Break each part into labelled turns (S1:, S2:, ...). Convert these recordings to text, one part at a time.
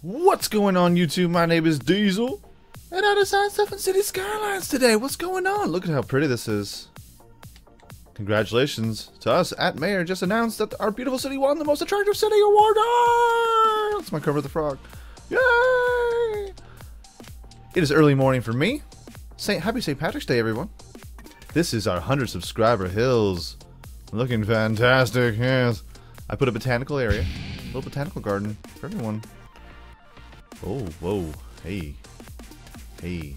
S1: What's going on YouTube? My name is Diesel. And I designed stuff in City Skylines today. What's going on? Look at how pretty this is. Congratulations to us at Mayor just announced that our beautiful city won the most attractive city award. Ah! That's my cover of the frog. Yay! It is early morning for me. Saint Happy St. Patrick's Day, everyone. This is our 100 subscriber hills. Looking fantastic, yes. I put a botanical area, a little botanical garden for everyone. Oh, whoa, hey, hey.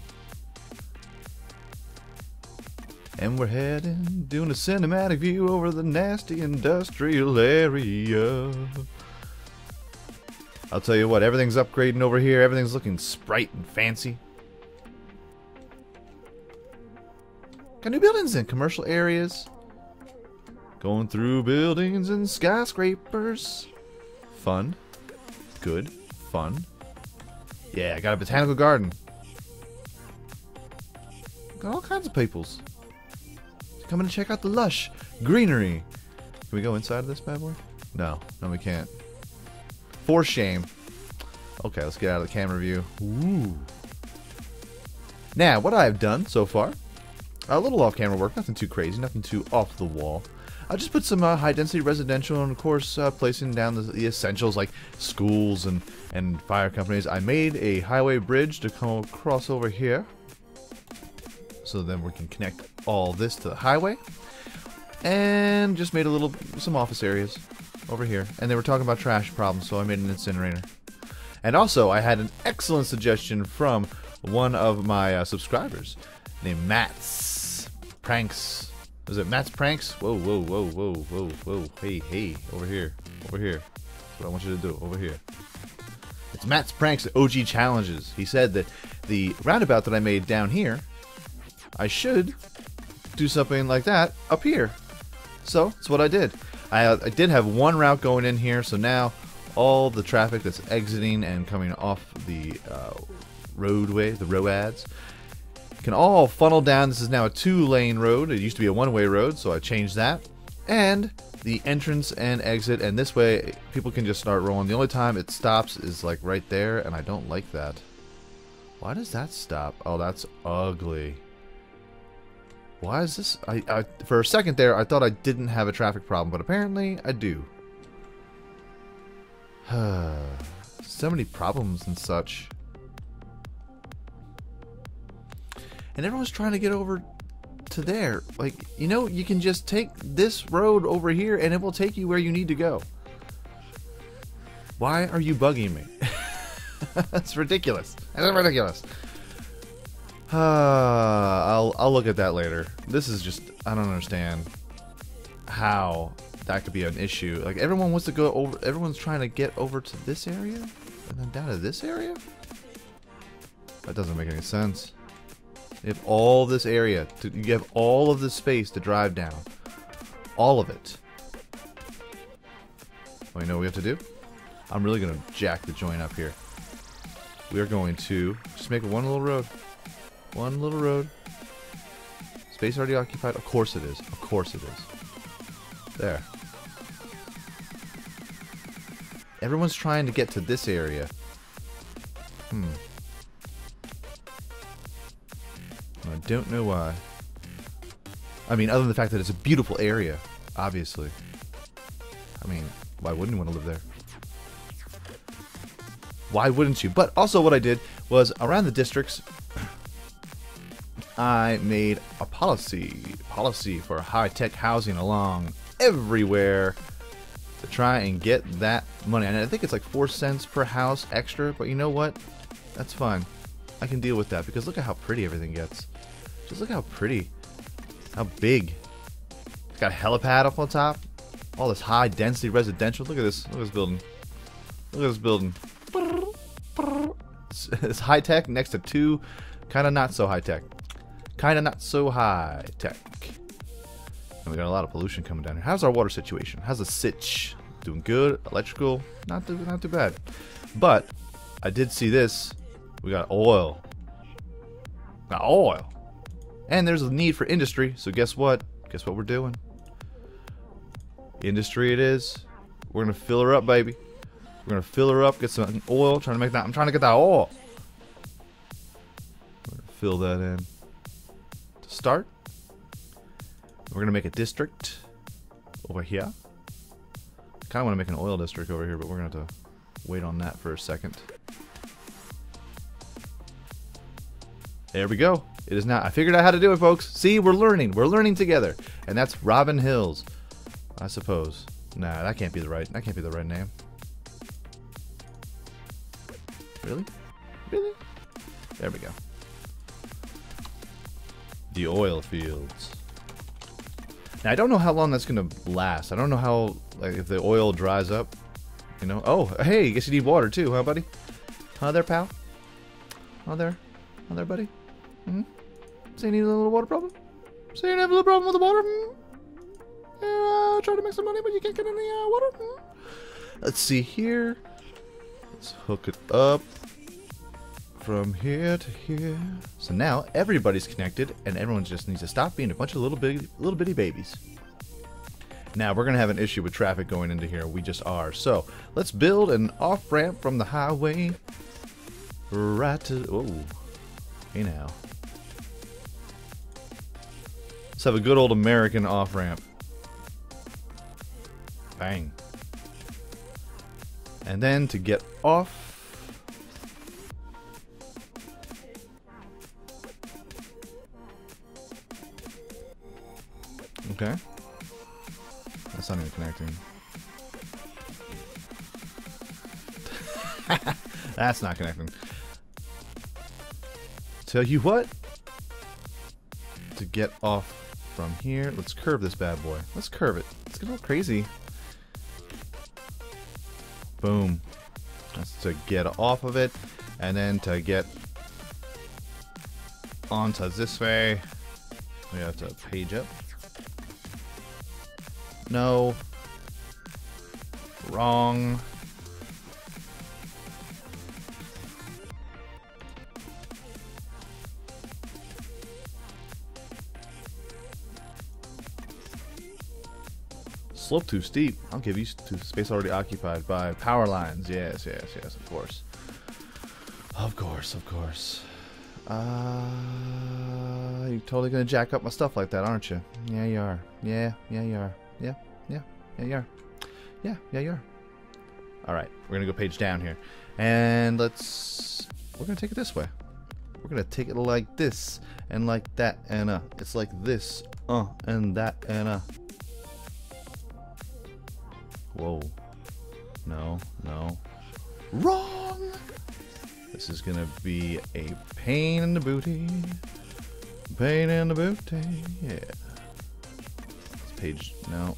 S1: And we're heading, doing a cinematic view over the nasty industrial area. I'll tell you what, everything's upgrading over here. Everything's looking sprite and fancy. Got new buildings in commercial areas. Going through buildings and skyscrapers. Fun. Good. Fun. Yeah, I got a botanical garden. Got all kinds of peoples. Coming to check out the lush greenery. Can we go inside of this bad boy? No. No, we can't. For shame. Okay, let's get out of the camera view. Ooh. Now, what I've done so far, a little off-camera work, nothing too crazy, nothing too off the wall. I just put some uh, high-density residential and, of course, uh, placing down the, the, essentials like schools and, and fire companies. I made a highway bridge to come across over here. So then we can connect all this to the highway. And just made a little, some office areas over here. And they were talking about trash problems, so I made an incinerator. And also, I had an excellent suggestion from one of my uh, subscribers named Matt's Pranks. Is it Matt's Pranks? Whoa, whoa, whoa, whoa, whoa, whoa. Hey, hey, over here. Over here. That's what I want you to do. Over here. It's Matt's Pranks OG Challenges. He said that the roundabout that I made down here, I should do something like that up here. So, that's what I did. I, uh, I did have one route going in here, so now all the traffic that's exiting and coming off the uh, roadway, the roads, can all funnel down. This is now a two-lane road. It used to be a one-way road, so I changed that. And the entrance and exit, and this way people can just start rolling. The only time it stops is like right there, and I don't like that. Why does that stop? Oh, that's ugly. Why is this? I, I For a second there, I thought I didn't have a traffic problem, but apparently I do. so many problems and such. And everyone's trying to get over to there. Like, you know, you can just take this road over here and it will take you where you need to go. Why are you bugging me? That's ridiculous. That's ridiculous. Uh, I'll I'll look at that later. This is just I don't understand how that could be an issue. Like everyone wants to go over. Everyone's trying to get over to this area and then down to this area. That doesn't make any sense. Have all this area. To, you have all of this space to drive down. All of it. Well, you know what we have to do? I'm really going to jack the joint up here. We are going to just make one little road. One little road. Space already occupied? Of course it is. Of course it is. There. Everyone's trying to get to this area. Don't know why. I mean, other than the fact that it's a beautiful area, obviously. I mean, why wouldn't you want to live there? Why wouldn't you? But also what I did was around the districts, I made a policy, policy for high-tech housing along everywhere to try and get that money. And I think it's like four cents per house extra, but you know what? That's fine. I can deal with that because look at how pretty everything gets. Just look how pretty, how big. It's got a helipad up on top. All this high density residential. Look at this. Look at this building. Look at this building. It's, it's high tech next to two kind of not so high tech. Kind of not so high tech. And we got a lot of pollution coming down here. How's our water situation? How's the sitch? Doing good. Electrical, not too, not too bad. But I did see this. We got oil. Got oil. And there's a need for industry. So guess what? Guess what we're doing? Industry it is. We're gonna fill her up, baby. We're gonna fill her up, get some oil, trying to make that. I'm trying to get that oil. Fill that in. To start, we're gonna make a district over here. Kind of want to make an oil district over here, but we're gonna have to wait on that for a second. There we go. It is not. I figured out how to do it, folks. See, we're learning. We're learning together, and that's Robin Hills, I suppose. Nah, that can't be the right. That can't be the right name. Really? Really? There we go. The oil fields. Now I don't know how long that's gonna last. I don't know how like if the oil dries up. You know? Oh, hey, guess you need water too, huh, buddy? Huh, there, pal? Huh, there? Huh, there, buddy? Hmm. Say you need a little water problem? Say you have a little problem with the water? Hmm? Uh, try to make some money, but you can't get any uh, water. Hmm? Let's see here. Let's hook it up from here to here. So now everybody's connected, and everyone just needs to stop being a bunch of little bitty, little bitty babies. Now we're gonna have an issue with traffic going into here. We just are. So let's build an off ramp from the highway right to. Oh, hey now. Let's have a good old American off ramp. Bang. And then to get off. Okay. That's not even connecting. That's not connecting. Tell you what. To get off from here, let's curve this bad boy. Let's curve it. Let's get all crazy. Boom. That's to get off of it. And then to get onto this way, we have to page up. No. Wrong. Slope too steep. I'll give you to space already occupied by power lines. Yes, yes, yes, of course. Of course, of course. Uh, you're totally gonna jack up my stuff like that, aren't you? Yeah, you are. Yeah, yeah, you are. Yeah, yeah, yeah, you are. Yeah, yeah, you are. All right, we're gonna go page down here, and let's. We're gonna take it this way. We're gonna take it like this, and like that, and uh, it's like this, uh, and that, and uh. Whoa. No, no. Wrong! This is gonna be a pain in the booty. Pain in the booty, yeah. This page, no.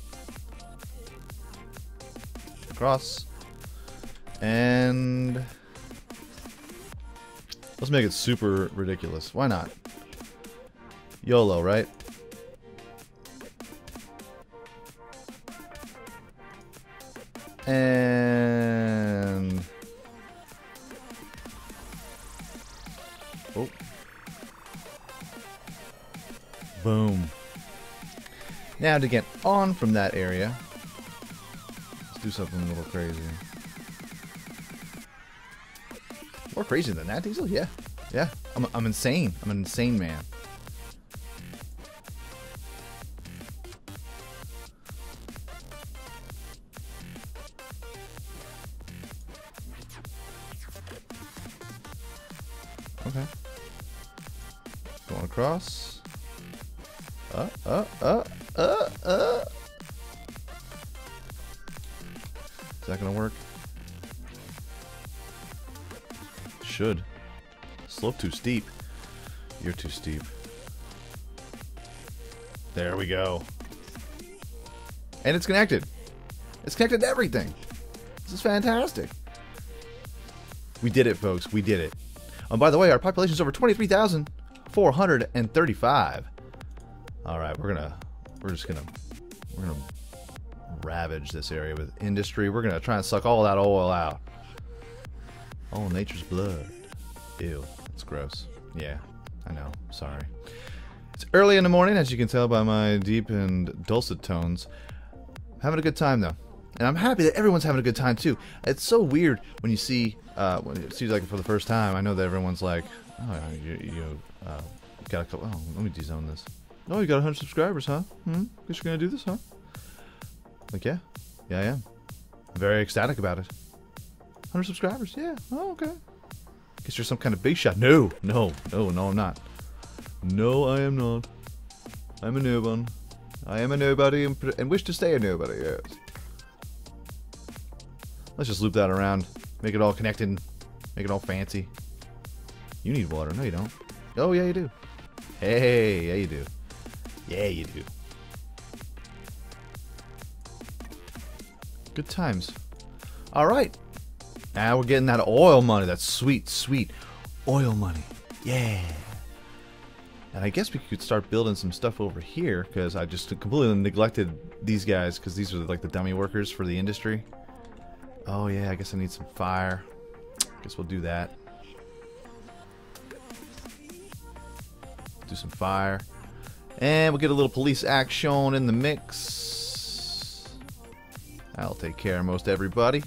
S1: Across. And... Let's make it super ridiculous. Why not? YOLO, right? And... Oh. Boom. Now to get on from that area, let's do something a little crazy. More crazy than that, Diesel? Yeah. Yeah. I'm, I'm insane. I'm an insane man. Okay. Going across. Uh, uh, uh, uh, uh. Is that gonna work? Should. Slope too steep. You're too steep. There we go. And it's connected. It's connected to everything. This is fantastic. We did it, folks. We did it. And by the way, our population is over 23,435. All right, we're gonna, we're just gonna, we're gonna ravage this area with industry. We're gonna try and suck all that oil out. Oh, nature's blood. Ew, that's gross. Yeah, I know. Sorry. It's early in the morning, as you can tell by my deep and dulcet tones. Having a good time though. And I'm happy that everyone's having a good time too. It's so weird when you see, uh, when it seems like for the first time. I know that everyone's like, oh, you, you, uh, got a couple. Oh, let me dezone this. Oh, you got 100 subscribers, huh? Hmm. Guess you're gonna do this, huh? Like, yeah, yeah, I am. I'm very ecstatic about it. 100 subscribers, yeah. Oh, okay. Guess you're some kind of big shot. No, no, no, no, I'm not. No, I am not. I'm a no one. I am a nobody and, and wish to stay a nobody, yes. Let's just loop that around. Make it all connected. Make it all fancy. You need water. No, you don't. Oh, yeah, you do. Hey, yeah, you do. Yeah, you do. Good times. All right. Now we're getting that oil money. That sweet, sweet oil money. Yeah. And I guess we could start building some stuff over here because I just completely neglected these guys because these are like the dummy workers for the industry. Oh yeah, I guess I need some fire. Guess we'll do that. Do some fire. And we'll get a little police action in the mix. I'll take care of most everybody.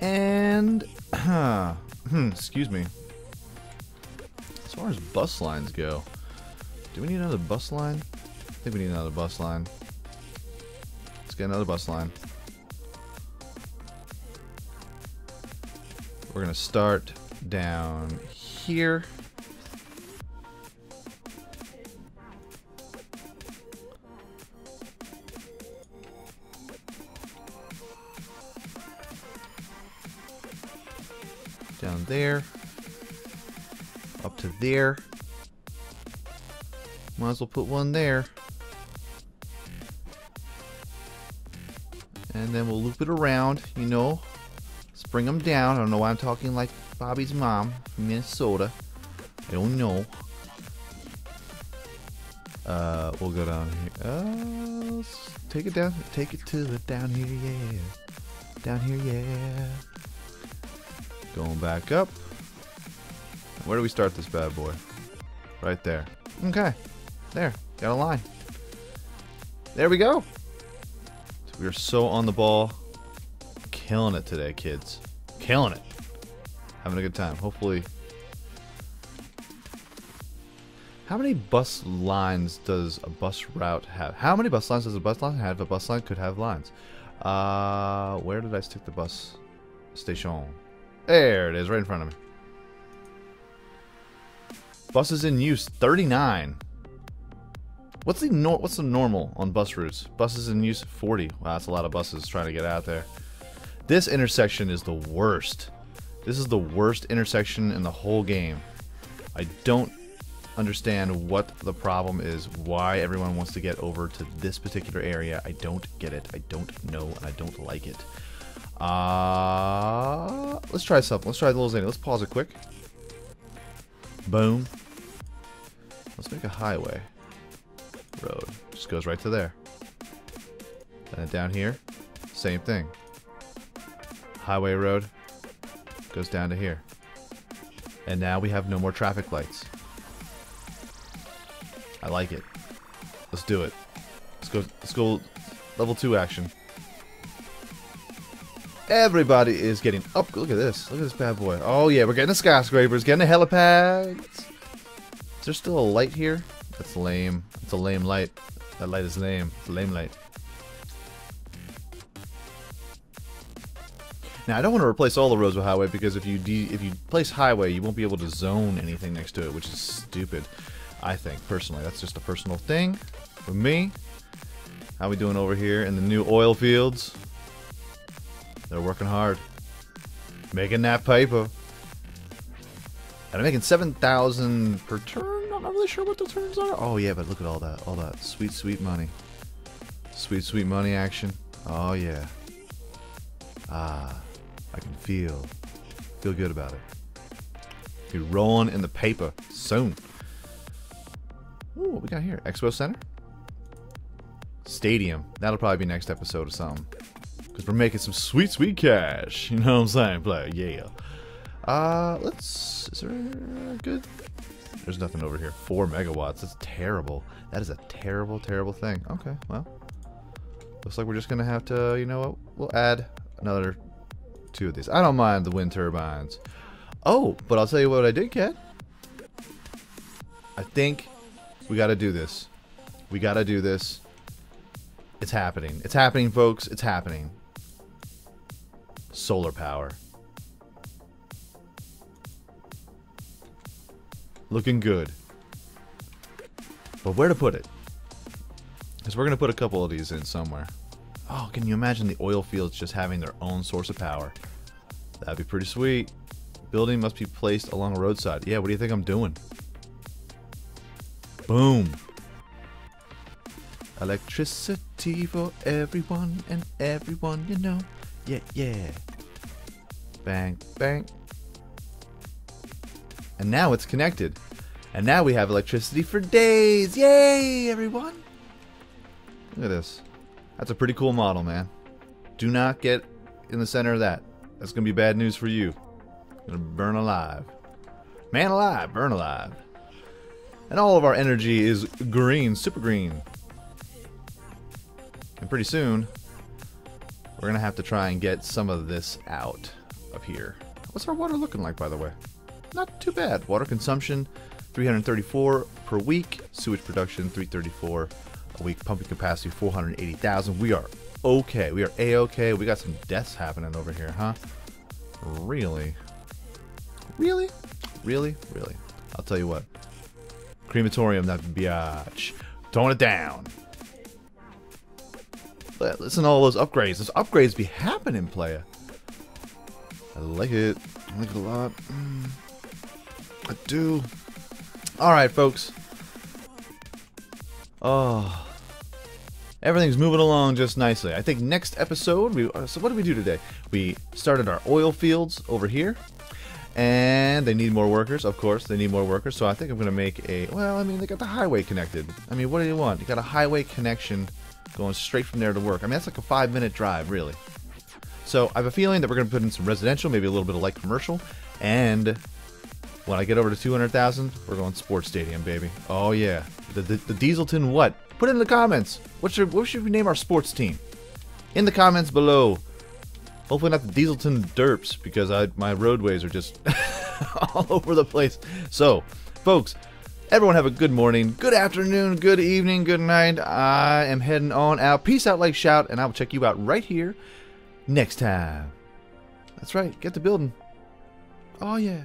S1: And, hmm, excuse me. As far as bus lines go, do we need another bus line? I think we need another bus line. Let's get another bus line. We're going to start down here. Down there. Up to there. Might as well put one there. And then we'll loop it around, you know, bring them down. I don't know why I'm talking like Bobby's mom from Minnesota. I don't know. Uh, we'll go down here. Uh, take it down. Take it to the down here, yeah. Down here, yeah. Going back up. Where do we start this bad boy? Right there. Okay. There. Got a line. There we go. We are so on the ball killing it today, kids. Killing it. Having a good time. Hopefully. How many bus lines does a bus route have? How many bus lines does a bus line have? A bus line could have lines. Uh, where did I stick the bus station? There it is, right in front of me. Buses in use, 39. What's the nor what's the normal on bus routes? Buses in use, 40. Wow, that's a lot of buses trying to get out there. This intersection is the worst. This is the worst intersection in the whole game. I don't understand what the problem is, why everyone wants to get over to this particular area. I don't get it. I don't know, and I don't like it. Uh, let's try something. Let's try the little zany. Let's pause it quick. Boom. Let's make a highway road. Just goes right to there. And down here, same thing highway road goes down to here. And now we have no more traffic lights. I like it. Let's do it. Let's go let's go level 2 action. Everybody is getting up. Look at this. Look at this bad boy. Oh yeah, we're getting the skyscrapers, getting the helipads. Is there still a light here? That's lame. It's a lame light. That light is lame. It's a lame light. Now, I don't want to replace all the roads with highway because if you if you place highway, you won't be able to zone anything next to it, which is stupid. I think personally, that's just a personal thing for me. How we doing over here in the new oil fields? They're working hard, making that paper. And I'm making 7,000 per turn. I'm not really sure what the turns are. Oh yeah, but look at all that, all that sweet, sweet money. Sweet, sweet money action. Oh yeah. Ah. I can feel, feel good about it. Be rolling in the paper soon. Ooh, what we got here? Expo Center? Stadium. That'll probably be next episode or something. Because we're making some sweet, sweet cash. You know what I'm saying? Play, yeah. Uh, let's... Is there a good... There's nothing over here. Four megawatts. That's terrible. That is a terrible, terrible thing. Okay, well. Looks like we're just gonna have to, you know what? We'll add another two of these. I don't mind the wind turbines. Oh, but I'll tell you what I did get. I think we got to do this. We got to do this. It's happening. It's happening, folks. It's happening. Solar power. Looking good. But where to put it? Because we're going to put a couple of these in somewhere. Oh, can you imagine the oil fields just having their own source of power? That'd be pretty sweet. Building must be placed along a roadside. Yeah, what do you think I'm doing? Boom. Electricity for everyone and everyone you know. Yeah, yeah. Bang, bang. And now it's connected. And now we have electricity for days. Yay, everyone. Look at this. That's a pretty cool model, man. Do not get in the center of that. That's to be bad news for you. Gonna burn alive. Man alive, burn alive. And all of our energy is green, super green. And pretty soon, we're gonna have to try and get some of this out of here. What's our water looking like, by the way? Not too bad. Water consumption, 334 per week. Sewage production, 334 week. Pumping capacity, 480,000. We are okay. We are a-okay. We got some deaths happening over here, huh? Really? Really? Really? Really? I'll tell you what. Crematorium, that biatch. Tone it down. Listen to all those upgrades. Those upgrades be happening, player. I like it. I like it a lot. Mm, I do. Alright, folks. Oh. Everything's moving along just nicely. I think next episode, we uh, so what did we do today? We started our oil fields over here. And they need more workers, of course. They need more workers. So I think I'm going to make a. Well, I mean, they got the highway connected. I mean, what do you want? You got a highway connection going straight from there to work. I mean, that's like a five minute drive, really. So I have a feeling that we're going to put in some residential, maybe a little bit of light commercial. And when I get over to 200,000, we're going sports stadium, baby. Oh, yeah. The, the, the Dieselton what? Put in the comments. What should, what should we name our sports team? In the comments below. Hopefully not the Dieselton Derps because I, my roadways are just all over the place. So, folks, everyone have a good morning, good afternoon, good evening, good night. I am heading on out. Peace out, like shout, and I will check you out right here next time. That's right. Get the building. Oh yeah.